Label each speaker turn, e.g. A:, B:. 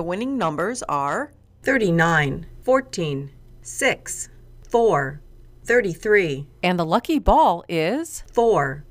A: The winning numbers are
B: 39, 14, 6, 4, 33,
A: and the lucky ball is
B: 4.